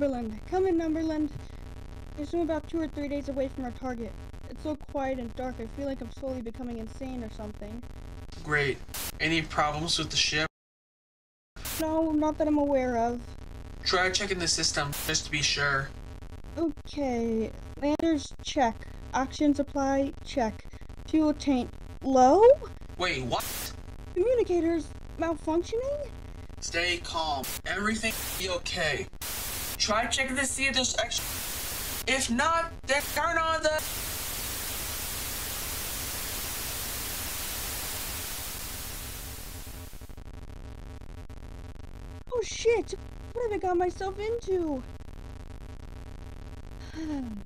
Numberland. Come in, Numberland. I assume about two or three days away from our target. It's so quiet and dark, I feel like I'm slowly becoming insane or something. Great. Any problems with the ship? No, not that I'm aware of. Try checking the system just to be sure. Okay, landers, check. Oxygen supply, check. Fuel tank, low? Wait, what? Communicators, malfunctioning? Stay calm. Everything will be okay. Try checking to see if there's extra. If not, then turn on the. Oh shit! What have I got myself into? Hmm.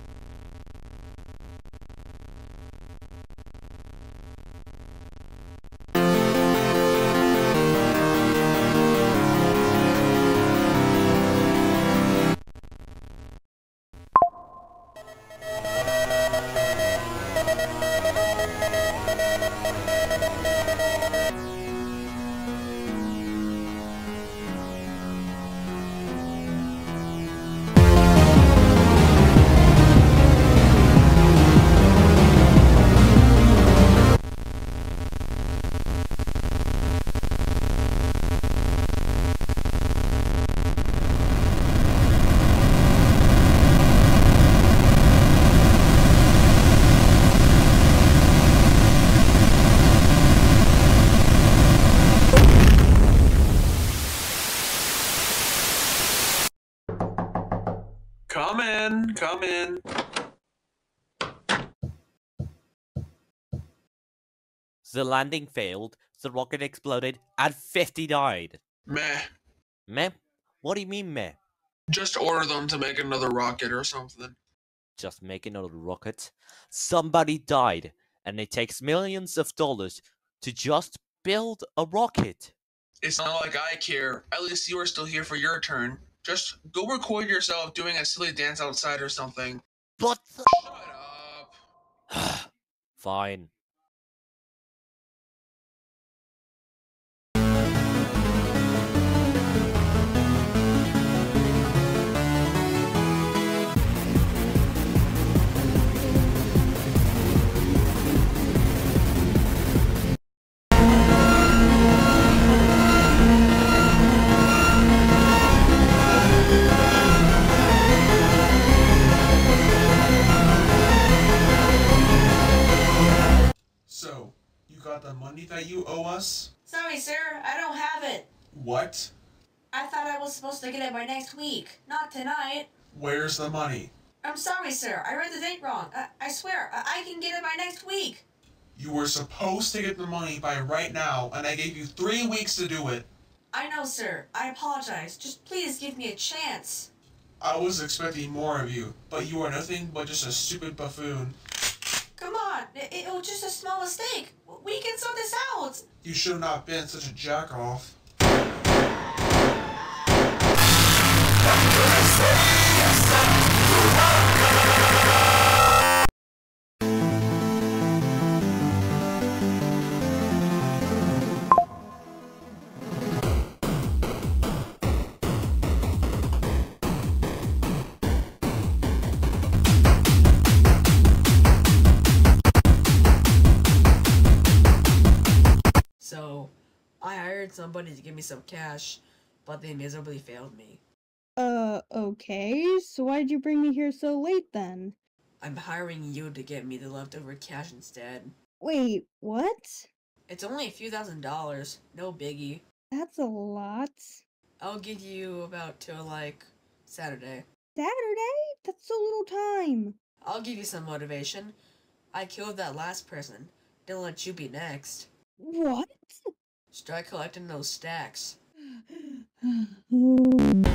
Come in. The landing failed, the rocket exploded, and 50 died. Meh. Meh? What do you mean, meh? Just order them to make another rocket or something. Just make another rocket? Somebody died, and it takes millions of dollars to just build a rocket. It's not like I care. At least you are still here for your turn. Just go record yourself doing a silly dance outside or something. But the- Shut up. Fine. That you owe us? Sorry, sir, I don't have it. What? I thought I was supposed to get it by next week, not tonight. Where's the money? I'm sorry, sir. I read the date wrong. I, I swear, I, I can get it by next week. You were supposed to get the money by right now, and I gave you three weeks to do it. I know, sir. I apologize. Just please give me a chance. I was expecting more of you, but you are nothing but just a stupid buffoon. Come on, it, it was just a small mistake. You should have not been such a jack hired somebody to give me some cash, but they miserably failed me. Uh, okay, so why'd you bring me here so late then? I'm hiring you to get me the leftover cash instead. Wait, what? It's only a few thousand dollars, no biggie. That's a lot. I'll give you about till like Saturday. Saturday? That's so little time. I'll give you some motivation. I killed that last person. Don't let you be next. What? Start collecting those stacks. Hmm.